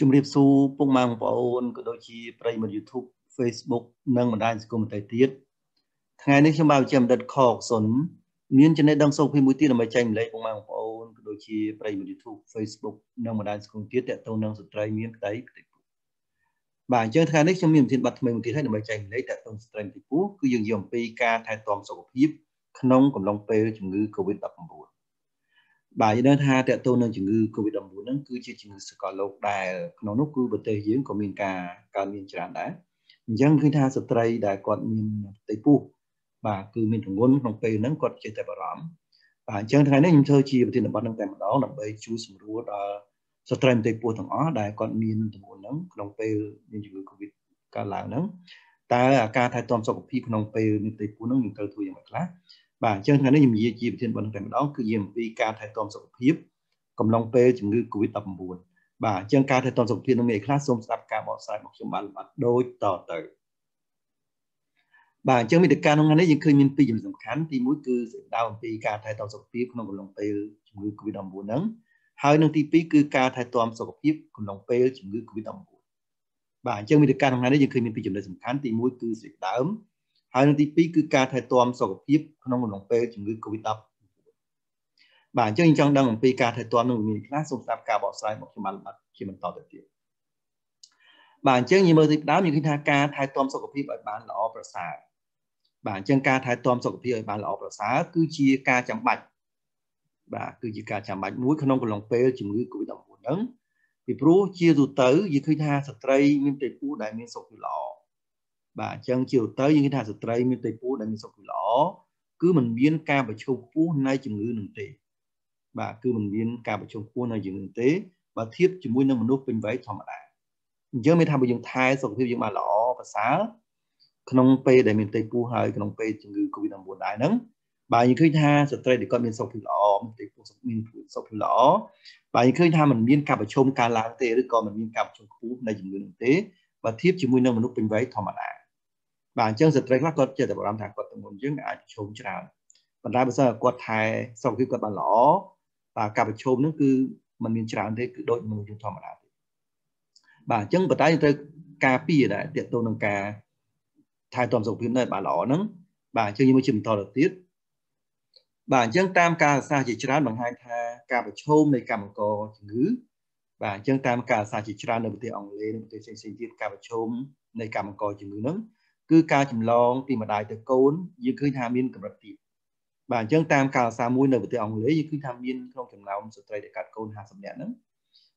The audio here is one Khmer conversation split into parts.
ជំរាបសួរពុកម៉ែបងប្អូនក៏ដូចជាប្រិយមិត្ត YouTube Facebook និងបណ្ដាញសង្គមផ្សេងទៀតថ្ងៃនេះខ្ញុំបាទជាបណ្ឌិតខកសុនមានចំណេះដឹងសុខភាពមួយទៀតដើម្បីចែកម្លែកពុកម៉ែបងប្អូនក៏ដូចជាប្រិយមិត្ត YouTube Facebook និងបណ្ដាញសង្គមទៀតតទៅនឹងស្ត្រីមានផ្ទៃផ្ទៃពោះបាទអញ្ចឹងថ្ងៃនេះខ្ញុំមានវិធានបទថ្មីមួយទៀតហើយដើម្បីចែកម្លែកតទៅស្ត្រីផ្ទៃពោះគឺយើងនិយាយអំពីការថែទាំសុខភាពក្នុងកំឡុងពេលជំងឺ Covid-19 បាទយើងដឹងថាតើតើនឹងជំងឺ Covid-19 ហ្នឹងគឺជាជំងឺសកលលោកដែលក្នុងនោះគឺប្រទេសយើងក៏មានការកើតមានច្រើនដែរអញ្ចឹងឃើញថាស្ត្រីដែលគាត់មានផ្ទៃពោះបាទគឺមានទម្ងន់ក្នុងពេលហ្នឹងគាត់ចេះតែបារម្ភបាទអញ្ចឹងថ្ងៃនេះខ្ញុំធ្វើជាប្រធានបទនឹងតែម្ដងដើម្បីជួយសម្រួលដល់ស្ត្រីផ្ទៃពោះទាំងអស់ដែលគាត់មានទម្ងន់ហ្នឹងក្នុងពេលមានជំងឺ Covid កើតឡើងហ្នឹងតើការថែទាំសុខភាពក្នុងពេលមានផ្ទៃពោះហ្នឹងយើងត្រូវធ្វើយ៉ាងម៉េចខ្លះ បាទអញ្ចឹងថ្ងៃនេះខ្ញុំនិយាយជាប្រធានបទតែម្ដងគឺនិយាយអំពីការថែទាំសុខភាពកំឡុងពេលជំងឺ Covid-19 បាទអញ្ចឹងការថែទាំសុខភាពនឹងមានអីខ្លះសូមស្ដាប់ការបកស្រាយរបស់ខ្ញុំបានលម្អិតដូចតទៅបាទអញ្ចឹងមេតិការក្នុងនេះយើងឃើញមានពីរចំណុចសំខាន់ទី1គឺសេចក្ដីអំពីការថែទាំសុខភាពក្នុងកំឡុងពេលជំងឺ Covid-19 ហ្នឹងហើយនឹងទី2គឺការថែទាំសុខភាពកំឡុងពេលជំងឺ Covid-19 បាទអញ្ចឹងមេតិការក្នុងនេះយើងឃើញមានពីរចំណុចសំខាន់ទី1គឺសេចក្ដី ហើយនឹងទី2គឺការថែទាំសុខភាពក្នុងកំឡុងពេលជំងឺ Covid-19 បាទអញ្ចឹងខ្ញុំចង់ដឹងអំពីការថែទាំនឹងមានខ្លះសូមស្ដាប់ការបកស្រាយរបស់ខ្ញុំបានលម្អិតជាបន្តទៅទៀតបាទអញ្ចឹងយើងមើលទីដើមយើងឃើញថាការថែទាំសុខភាពឲ្យបានល្អប្រសើរបាទអញ្ចឹងការថែទាំសុខភាពឲ្យបានល្អប្រសើរគឺជាការចាំបាច់បាទគឺជាការចាំបាច់មួយក្នុងកំឡុងពេលជំងឺ Covid-19 ហ្នឹងពីព្រោះជាទូទៅយើងឃើញថាស្ត្រីមានទេពូដែលមានសុខភាពល្អ បាទអញ្ចឹងជាទៅយើងថាស្ត្រីមានទេពូដែលមានសុខភាពល្អគឺมันមានការប្រឈមខ្ពស់នៃជំងឺនឹងទេបាទគឺมันមានការប្រឈមខ្ពស់នៃជំងឺទេបើធៀបជាមួយនឹងមនុស្សពេញវ័យធម្មតាអញ្ចឹងមានថាបើយើងថែសុខភាពយើងបានល្អប្រសើរក្នុងពេលដែលមានទេពូហើយក្នុងពេលជំងឺ Covid-19 ដែរហ្នឹងបាទយើងឃើញថាស្ត្រីដែលគាត់មានសុខភាពល្អមានទេពូមានសុខភាពល្អបាទយើងឃើញថាมันមានការប្រឈមការឡើងទេឬក៏มันមានការប្រឈមខ្ពស់នៃជំងឺនឹងទេបើធៀបជាមួយនឹងមនុស្សពេញវ័យធម្មតា បាទអញ្ចឹងស្ត្រីខ្លះគាត់ចេះតែបារម្ភថាគាត់ទម្ងន់យើងអាចប្រឈមច្រើនប៉ុន្តែបើសិនគាត់ថែសុខភាពគាត់បានល្អបាទការប្រឈមនោះគឺมันមានច្រើនទេគឺដូចមនុស្សយើងធម្មតាទេបាទអញ្ចឹងប៉ុន្តែយើងត្រូវការពារដែរទាក់ទងនឹងការថែទាំសុខភាពនៅបានល្អហ្នឹងបាទអញ្ចឹងយើងមើលជាបន្តទៅទៀតបាទអញ្ចឹងតាមការសាស្ត្រជាច្រើនបង្ហាញថាការប្រឈមនៃកម្មករជំងឺបាទអញ្ចឹងតាមការសាស្ត្រជាច្រើននៅប្រទេសអង់គ្លេសនិងប្រទេសផ្សេងៗទៀតការប្រឈមនៃកម្មករជំងឺហ្នឹង គឺការចម្លងពីម្ដាយទៅកូនយើងឃើញថាមានកម្រិតទាបបាទអញ្ចឹងតាមការសាមួយនៅប្រទេសអង់គ្លេសយើងឃើញថាមានក្នុងចំណោមស្ត្រីដែលកាត់កូន50នាក់ហ្នឹង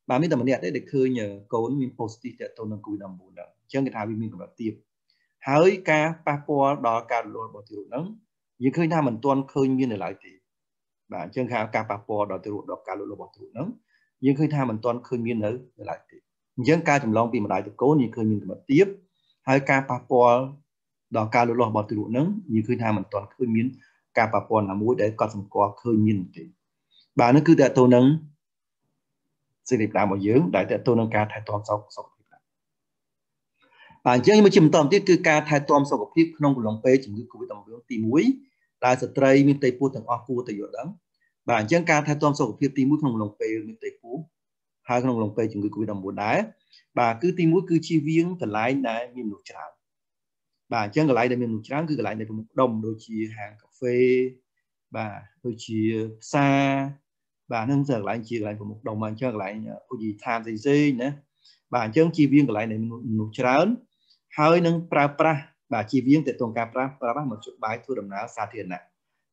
បាទមានតែម្នាក់ទេដែលឃើញកូនមាន positive ទាក់ទងនឹង COVID-19 ហ្នឹងអញ្ចឹងគេថាវាមានកម្រិតទាបហើយការប៉ះពាល់ដល់ការរលត់របស់ទីរុហ្នឹងយើងឃើញថាមិនទាន់ឃើញមាននៅឡើយទេបាទអញ្ចឹងការប៉ះពាល់ដល់ទីរុដល់ការលូតលាស់របស់ទីរុហ្នឹងយើងឃើញថាមិនទាន់ឃើញមាននៅនៅឡើយទេអញ្ចឹងការចម្លងពីម្ដាយទៅកូនយើងឃើញមានកម្រិតទាបហើយការប៉ះពាល់ ដល់ការលូតលាស់របស់ទារកហ្នឹងយើងឃើញថាមិនទាន់ឃើញមានការប៉ះពាល់ណាមួយដែលកត់សម្គាល់ឃើញមានទេបាទនេះគឺតើតើនឹងសេរីផ្ដាំរបស់យើងដែលតើតើនឹងការថែទាំសុខសុខភាពបាទអញ្ចឹងមកជាបន្តទៀតគឺការថែទាំសុខភាពក្នុងកំឡុងពេលជំងឺ Covid-19 ទី1ដែលស្ត្រីមានតេពោះទាំងអស់គួរតែយល់ដឹងបាទអញ្ចឹងការថែទាំសុខភាពទី1ក្នុងកំឡុងពេលមានតេពោះហើយក្នុងកំឡុងពេលជំងឺ Covid-19 ដែរបាទគឺទី1គឺជៀសវាងកន្លែងដែលមានមនុស្សច្រើន បាទអញ្ចឹងកន្លែងដែលមានមនុស្សច្រើនគឺកន្លែងដែលប្រមុខដុំដូចជាហាងកាហ្វេបាទដូចជាផ្សារបាទហ្នឹងគឺកន្លែងជាកន្លែងប្រមុខដុំអញ្ចឹងកន្លែងឧទាហរណ៍ផ្សេងៗណាបាទអញ្ចឹងជាវៀងកន្លែងដែលមនុស្សច្រើនហើយនឹងប្រើប្រាស់បាទជាវៀងតើតងការប្រើប្រាស់មកជបាយធ្វើដំណើរសាធារណៈ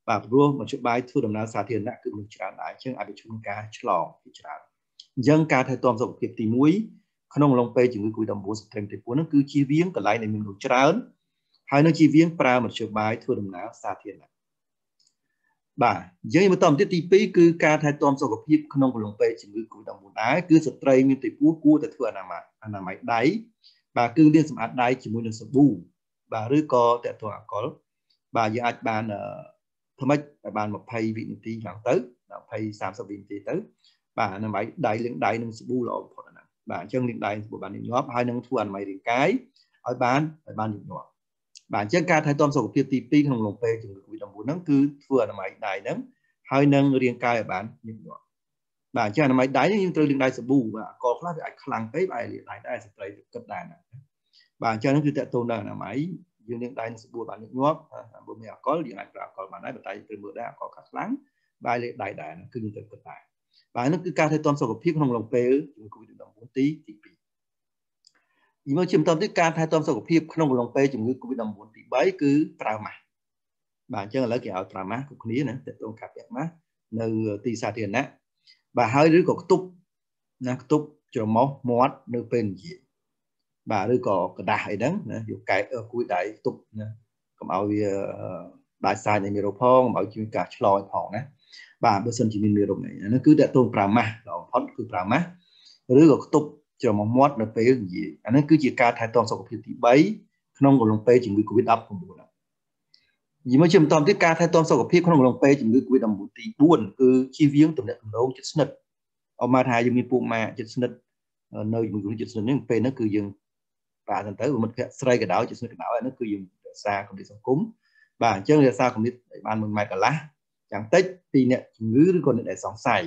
បាទព្រោះមកជបាយធ្វើដំណើរសាធារណៈគឺមនុស្សច្រើនដែរអញ្ចឹងអាចប្រឈមនឹងការឆ្លងជាច្រើនអញ្ចឹងការថែទាំសុខភាពទី1ក្នុងឡុងពេលជំងឺ COVID-19 ស្ត្រីទី4ហ្នឹងគឺជៀសវាងកន្លែងដែលមានមនុស្សច្រើន ហើយនឹងជីវៀងប្រើមធ្យោបាយធ្វើដំណើរសាធារណៈបាទនិយាយបន្តទៀតទី2គឺការថែទាំសុខភាពក្នុងកំឡុងពេលជំងឺ Covid-19 ដែរគឺស្ត្រីមានទីពោះគួរតែធ្វើអនាម័យអនាម័យដៃបាទគឺលាងសម្អាតដៃជាមួយនឹងសាប៊ូបាទឬក៏តេតងអាល់កុលបាទយើងអាចបានថ្មិចឲ្យបាន20វិនាទីឡើងទៅ20 30វិនាទីទៅបាទអនាម័យដៃលាងដៃនឹងសាប៊ូល្អបំផុតណាបាទអញ្ចឹងលាងដៃសាប៊ូបានញឹកញាប់ហើយនឹងធ្វើអនាម័យរាងកាយឲ្យបានឲ្យបានញឹកញាប់ បាទអញ្ចឹងការថែទាំសុខភាពទី2ក្នុងឡុងពេលជំងឺ Covid-19 ហ្នឹងគឺធ្វើអនាម័យដៃហ្នឹងហើយនឹងរាងកាយឲ្យបានញឹកញាប់បាទអញ្ចឹងអនាម័យដៃយើងត្រូវលាងដៃសាប៊ូបាទកខ្លះវាអាចខ្លាំងពេកបាទលាងដៃដែរស្ត្រីគិតដែរណាបាទអញ្ចឹងគឺតកតូនដល់អនាម័យយើងលាងដៃនឹងសាប៊ូបានញឹកញាប់បើមានអកលយើងអាចប្រើអកលបានដែរប៉ុន្តែត្រូវមើលដែរអកលខាត់ខ្លាំងបាទលាងដៃដែរគឺយើងត្រូវគិតដែរបាទនោះគឺការថែទាំសុខភាពក្នុងឡុងពេលជំងឺ Covid-19 ទីទី2 មកជាបន្តទៀតការថែទាំសុខភាពក្នុងកំឡុងពេលជំងឺ Covid-19 ទី3គឺប្រើម៉ាស់បាទអញ្ចឹងឥឡូវគេឲ្យប្រើម៉ាស់គ្រប់គ្នាណាតើតងការពាក់ម៉ាស់នៅទីសាធារណៈបាទហើយឬក៏ខ្ទប់ណាខ្ទប់ច្រមុះមាត់នៅពេលនិយាយបាទឬក៏กระดาษអីហ្នឹងណាយកកែគួយដៃខ្ទប់ណាកុំឲ្យវាដាច់សាយនៃមេរោគផងកុំឲ្យជួយការឆ្លងផងណាបាទបើសិនជាមានមេរោគនេះអានេះគឺតើតងប្រើម៉ាស់ល្អបំផុតគឺប្រើម៉ាស់ឬក៏ខ្ទប់ ច្រមុះមាត់នៅពេលនិយាយអានេះគឺជាការថែទាំសុខភាពទី3ក្នុងកំឡុងពេលជំងឺ Covid-19 យីមកជាបន្តទៀតការថែទាំសុខភាពក្នុងកំឡុងពេលជំងឺ Covid-19 ទី4គឺជៀសវាងទំនាក់ទំនងជិតស្និទ្ធអមថាយើងមានពួកម៉ាជិតស្និទ្ធនៅជំងឺជិតស្និទ្ធនេះពេលហ្នឹងគឺយើងបាទទៅទៅមិត្តភក្តិស្រីក៏ដោយជិតស្និទ្ធក៏ដោយហ្នឹងគឺយើងរក្សាកម្រិតសង្គមបាទអញ្ចឹងរក្សាកម្រិតឲ្យបាន1ម៉ែត្រកន្លះយ៉ាងតិចពីអ្នកជំងឺឬក៏អ្នកដែលសង្ស័យ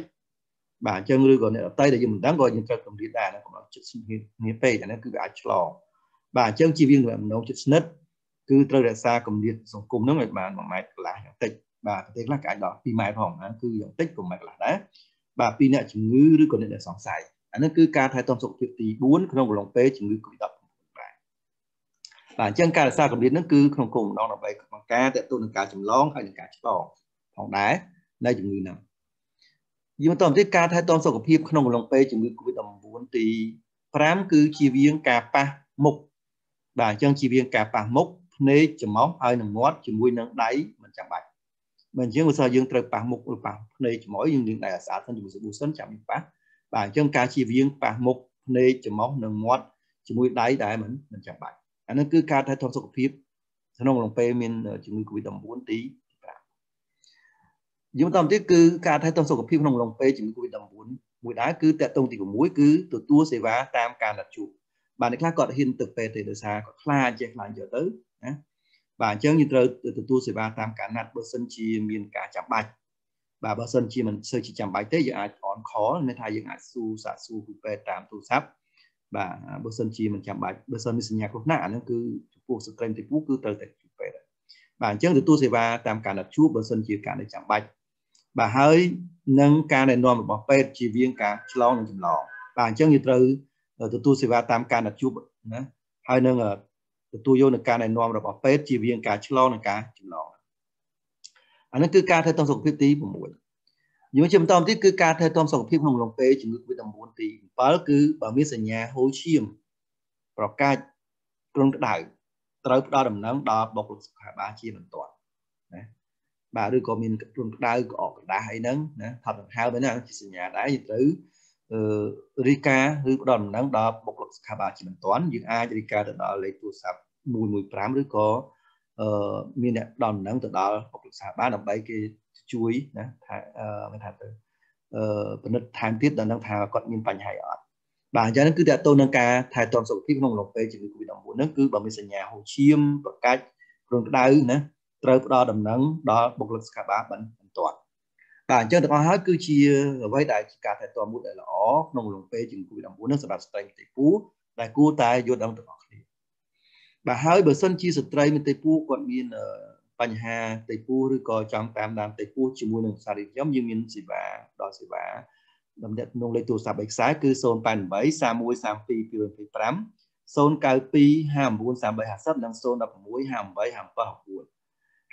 បាទអញ្ចឹងឬក៏អ្នកដតីដែលយើងមិនដឹងក៏យើងត្រូវកម្រិតដែរណាកុំឲ្យជិតស្និទ្ធគ្នាពេកអានេះគឺវាអាចឆ្លងបាទអញ្ចឹងជៀសវាងទំនាក់ទំនងជិតស្និទ្ធគឺត្រូវរក្សាកម្រិតសង្គមហ្នឹងឲ្យបាន1ម៉ែត្រកន្លះយ៉ាងតិចបាទប្រទេសខ្លះក៏អាចដល់2ម៉ែត្រផងណាគឺយ៉ាងតិច1ម៉ែត្រកន្លះដែរបាទពីអ្នកជំងឺឬក៏អ្នកដែលសង្ស័យអានេះគឺការថែទាំសុខភាពទី4ក្នុងកំឡុងពេលជំងឺ Covid-19 បាទបាទអញ្ចឹងការរក្សាកម្រិតហ្នឹងគឺក្នុងគោលបំណងដើម្បីបង្ការតេតុនឹងការចម្លងហើយនឹងការឆ្លងផងដែរនៃជំងឺហ្នឹង យើងបន្តទៀតការថែទាំសុខភាពក្នុងកំឡុងពេលជំងឺ Covid-19 ទី5គឺជៀសវាងការប៉ះមុខបាទអញ្ចឹងជៀសវាងការប៉ះមុខភ្នែកច្រមុះហើយនឹងមាត់ជាមួយនឹងដៃមិនចាំបាច់បើអញ្ចឹងឧស្សាហ៍យើងត្រូវប៉ះមុខឬប៉ះភ្នែកច្រមុះយើងលាងដៃឲ្យស្អាតសិនជាមួយសាប៊ូសិនចាំយើងប៉ះបាទអញ្ចឹងការជៀសវាងប៉ះមុខភ្នែកច្រមុះនិងមាត់ជាមួយដៃដែលមិនមិនចាំបាច់អានេះគឺការថែទាំសុខភាពក្នុងកំឡុងពេលមានជំងឺ Covid-19 ទី យើងបន្តទៀតគឺការថែទាំសុខភាពក្នុងកំឡុងពេលជំងឺ Covid-19 មួយដែរគឺតកតងទី6គឺទទួលសេវាតាមការណាត់ជួបបាទអ្នកខ្លះគាត់ហ៊ានទៅពេទ្យទេដោយសារគាត់ខ្លាចចេះខ្លាចយកទៅណាបាទអញ្ចឹងយើងត្រូវទទួលសេវាតាមការណាត់បើសិនជាមានការចាំបាច់បាទបើសិនជាមិនសូវជាចាំបាច់ទេយើងអាច on call មានថាយើងអាចស៊ូសាកស៊ូពីពេទ្យតាមទូរស័ព្ទបាទបើសិនជាមិនចាំបាច់បើសិនមានសញ្ញាគ្រោះថ្នាក់អាហ្នឹងគឺចំពោះស្ត្រីទីពូគឺត្រូវតែជួបពេទ្យបាទអញ្ចឹងទទួលសេវាតាមការណាត់ជួបបើសិនជាការដែលចាំបាច់ បាទហើយនឹងការណែនាំរបស់ពេទ្យជាវាងការឆ្លងនិងចម្លងបាទអញ្ចឹងយើងត្រូវទទួលសេវាតាមការណាត់ជួបណាហើយនឹងទទួលយកនឹងការណែនាំរបស់ពេទ្យជាវាងការឆ្លងនិងការចម្លងអានេះគឺការថែទាំសុខភាពទី6យើងជាបន្តទៀតគឺការថែទាំសុខភាពក្នុងលំពេលជំងឺ Covid-19 ទី7គឺបើមានសញ្ញាហូរឈាមប្រកាច់គ្រុនក្តៅត្រូវផ្ដល់ដំណឹងដល់បុគ្គលិកសុខាភិបាលជាបន្ទាន់ណា បាទឬក៏មានគ្រុនក្តៅក្អកក្រដាសអីហ្នឹងណាថតដង្ហើមហ្នឹងជាសញ្ញាដែរយើងត្រូវអឺរីកាឬផ្ដល់ដំណឹងដល់បុគ្គលិកសុខាភិបាលជាបន្ទាន់យើងអាចរីកាទៅដល់លេខទូរស័ព្ទ115ឬក៏អឺមានអ្នកផ្ដល់ដំណឹងទៅដល់បុគ្គលិកសុខាភិបាលដើម្បីគេជួយណាថាអឺមិនថាទៅអឺពិនិត្យថែមទៀតដល់នឹងថាគាត់មានបញ្ហាអត់បាទអញ្ចឹងគឺតើតទៅនឹងការថែទាំសុខភាពក្នុងលោកពេលជំងឺ Covid-19 ហ្នឹងគឺបើមានសញ្ញាហូរឈាមប្រកាច់គ្រុនក្តៅណា ត្រូវផ្ដល់ដំណឹងដល់បុគ្គលិកសុខាភិបាលបន្ទាន់បាទអញ្ចឹងទាំងអស់ហើយគឺជាអ្វីដែលជាការថែទាំមួយដែលល្អក្នុងរងពេលជំងឺ Covid-19 នេះសម្រាប់ស្ត្រីមេតិពូដែលគួរតែយល់ដឹងទាំងអស់គ្នាបាទហើយបើសិនជាស្ត្រីមេតិពូគាត់មានបញ្ហាតិពូឬក៏ចង់តាមដានតិពូជាមួយនឹងសារីខ្ញុំយើងមានសេវាដល់សេវាដំណាក់ក្នុងលេខទូរស័ព្ទឯកសារគឺ088 3132 225 092 59 3350និង016 58 57 9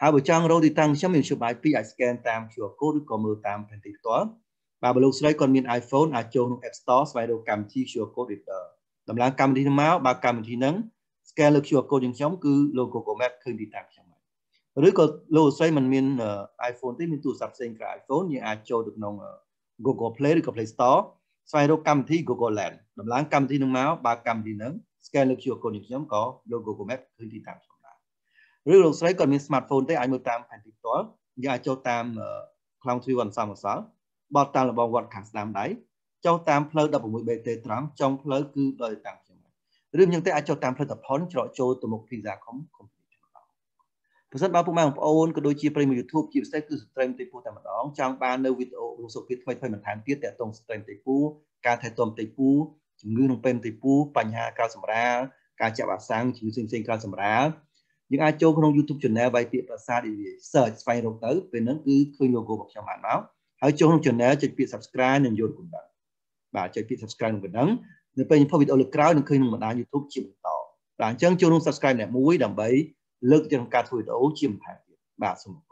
ហើយបើចង់រកទីតាំងខ្ញុំមាននយោបាយពីរអាច scan តាម QR code ឬក៏មើលតាមផែនទីផ្ទាល់បាទបើលោកស្រីគាត់មាន iPhone អាចចូលក្នុង App Store ស្វែងរកកម្មវិធី QR code reader តម្លើងកម្មវិធីនេះមកបើកម្មវិធីហ្នឹង scan លើ QR code យើងខ្ញុំគឺលោក Google Map ឃើញទីតាំងខ្ញុំហើយឬក៏លោកស្រីមិនមាន iPhone ទេមានទូរស័ព្ទផ្សេងក្រៅ iPhone យើងអាចចូលទៅក្នុង Google Play ឬក៏ Play Store ស្វែងរកកម្មវិធី Google Lens តម្លើងកម្មវិធីនឹងមកបើកម្មវិធីហ្នឹង scan លើ QR code ខ្ញុំក៏លោក Google Map ឃើញទីតាំង ឬលោកស្រីគាត់មាន smartphone ទេអាចមើលតាមផែនទីផ្ទាល់យើងអាចចូលតាម Cloud Tree វ៉ាន់សំអសល់បត់តាមលបងវត្តខាងស្ដាំដៃចុះតាមផ្លូវ 16BT ត្រង់ចុងផ្លូវគឺដោយតាមខ្ញុំឬយើងទេអាចចូលតាមផ្លូវតផុនច្រកចូលទៅមុខ Pizza.com កុំភ្លេចម្ដងប្រសិនបើពុកម៉ែបងប្អូនក៏ដូចជាប្រិយមិត្ត YouTube ជាពិសេសគឺ stream ទីពូតែម្ដងចង់បាននៅវីដេអូរសភាពថ្មីថ្មីបន្ថែមទៀតតាក់ទង stream ទីពូការថែទាំទីពូជំងឺក្នុងពេលទីពូបញ្ហាការសម្រាលការចាក់វ៉ាក់សាំងជំងឺផ្សេងផ្សេងការសម្រាល យើងអាចចូលក្នុង YouTube channel វាយពាក្យប្រាសាទ search ស្វែងរកទៅពេលហ្នឹងគឺឃើញ logo របស់ខ្ញុំបានមកហើយចូលក្នុង channel ចុចពាក្យ subscribe និងយល់គុណដឹងបាទចុចពាក្យ subscribe នឹងប៉ុណ្ណឹងនៅពេលខ្ញុំផុសវីដេអូលើក្រោយនឹងឃើញក្នុងបណ្ដាញ YouTube ជាបន្តបាទអញ្ចឹងចូលក្នុង subscribe អ្នកមួយដើម្បីលើកទៅក្នុងការធ្វើវីដេអូជាបន្ថែមទៀតបាទសូមអរគុណ